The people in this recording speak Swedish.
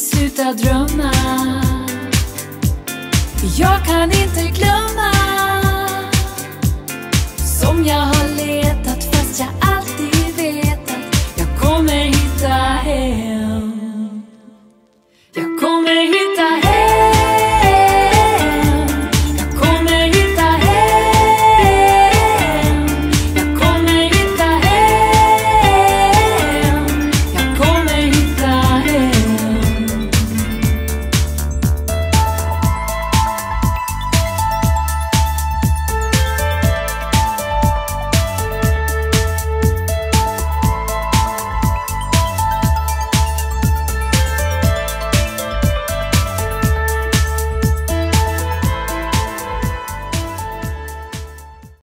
sluta drömma. Jag kan inte glömma